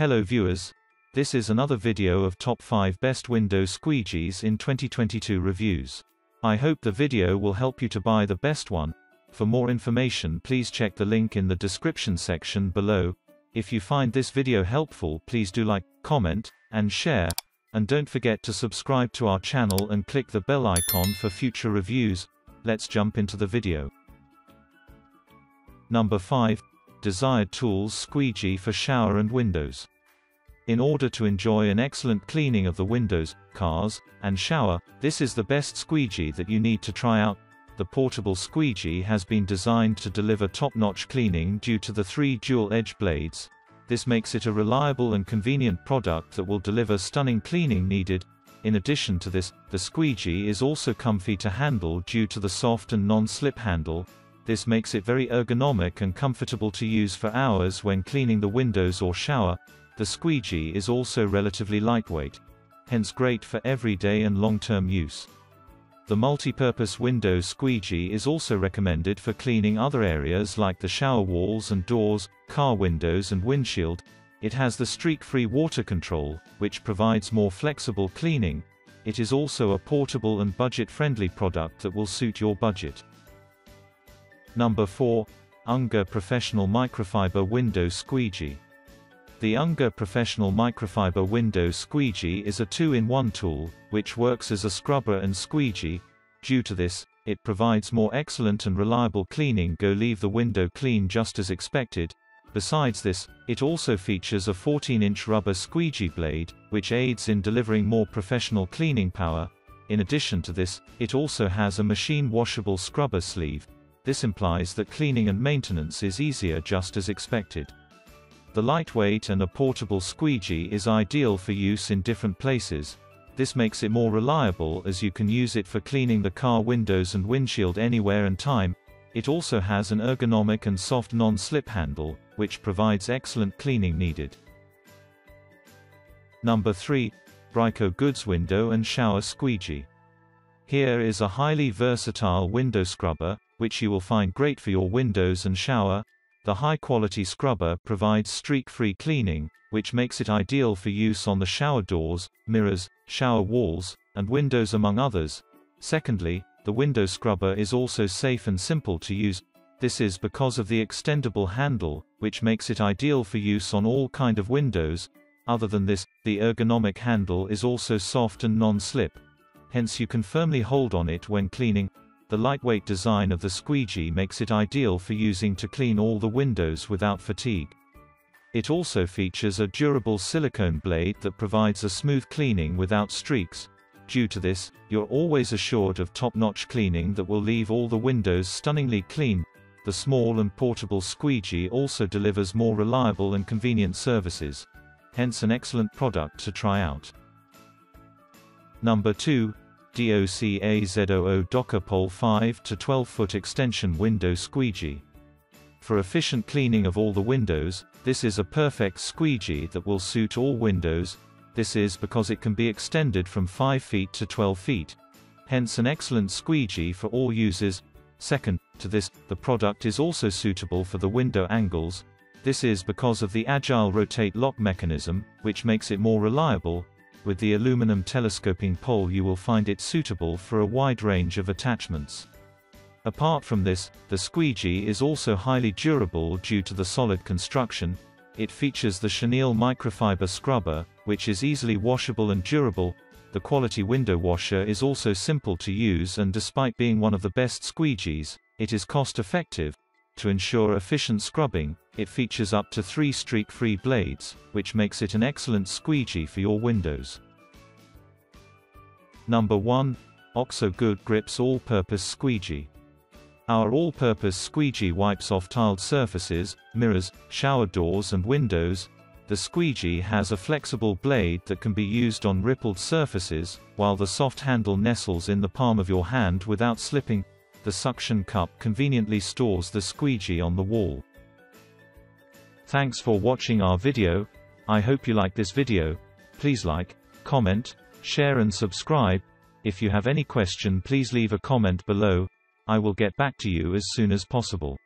Hello viewers. This is another video of top 5 best Windows squeegees in 2022 reviews. I hope the video will help you to buy the best one. For more information please check the link in the description section below. If you find this video helpful please do like, comment, and share. And don't forget to subscribe to our channel and click the bell icon for future reviews. Let's jump into the video. Number 5. Desired Tools Squeegee for Shower and Windows. In order to enjoy an excellent cleaning of the windows, cars, and shower, this is the best squeegee that you need to try out. The portable squeegee has been designed to deliver top-notch cleaning due to the three dual-edge blades. This makes it a reliable and convenient product that will deliver stunning cleaning needed. In addition to this, the squeegee is also comfy to handle due to the soft and non-slip handle, this makes it very ergonomic and comfortable to use for hours when cleaning the windows or shower. The squeegee is also relatively lightweight. Hence great for everyday and long-term use. The multi-purpose window squeegee is also recommended for cleaning other areas like the shower walls and doors, car windows and windshield. It has the streak-free water control, which provides more flexible cleaning. It is also a portable and budget-friendly product that will suit your budget. Number 4. Unger Professional Microfiber Window Squeegee. The Unger Professional Microfiber Window Squeegee is a two-in-one tool, which works as a scrubber and squeegee. Due to this, it provides more excellent and reliable cleaning go leave the window clean just as expected. Besides this, it also features a 14-inch rubber squeegee blade, which aids in delivering more professional cleaning power. In addition to this, it also has a machine washable scrubber sleeve, this implies that cleaning and maintenance is easier just as expected. The lightweight and a portable squeegee is ideal for use in different places. This makes it more reliable as you can use it for cleaning the car windows and windshield anywhere and time. It also has an ergonomic and soft non-slip handle, which provides excellent cleaning needed. Number 3. Bryco Goods Window and Shower Squeegee. Here is a highly versatile window scrubber, which you will find great for your windows and shower. The high-quality scrubber provides streak-free cleaning, which makes it ideal for use on the shower doors, mirrors, shower walls, and windows among others. Secondly, the window scrubber is also safe and simple to use. This is because of the extendable handle, which makes it ideal for use on all kind of windows. Other than this, the ergonomic handle is also soft and non-slip. Hence you can firmly hold on it when cleaning, the lightweight design of the squeegee makes it ideal for using to clean all the windows without fatigue. It also features a durable silicone blade that provides a smooth cleaning without streaks. Due to this, you're always assured of top-notch cleaning that will leave all the windows stunningly clean. The small and portable squeegee also delivers more reliable and convenient services. Hence an excellent product to try out. Number 2, DOCAZOO DocaPole 5 to 12 foot extension window squeegee. For efficient cleaning of all the windows, this is a perfect squeegee that will suit all windows. This is because it can be extended from 5 feet to 12 feet. Hence an excellent squeegee for all users. Second, to this, the product is also suitable for the window angles. This is because of the agile rotate lock mechanism, which makes it more reliable, with the aluminum telescoping pole you will find it suitable for a wide range of attachments. Apart from this, the squeegee is also highly durable due to the solid construction. It features the chenille microfiber scrubber, which is easily washable and durable. The quality window washer is also simple to use and despite being one of the best squeegees, it is cost effective, to ensure efficient scrubbing, it features up to three streak-free blades, which makes it an excellent squeegee for your windows. Number 1. OXO Good Grips All-Purpose Squeegee. Our all-purpose squeegee wipes off tiled surfaces, mirrors, shower doors and windows. The squeegee has a flexible blade that can be used on rippled surfaces, while the soft handle nestles in the palm of your hand without slipping, the suction cup conveniently stores the squeegee on the wall. Thanks for watching our video. I hope you like this video. Please like, comment, share and subscribe. If you have any question please leave a comment below. I will get back to you as soon as possible.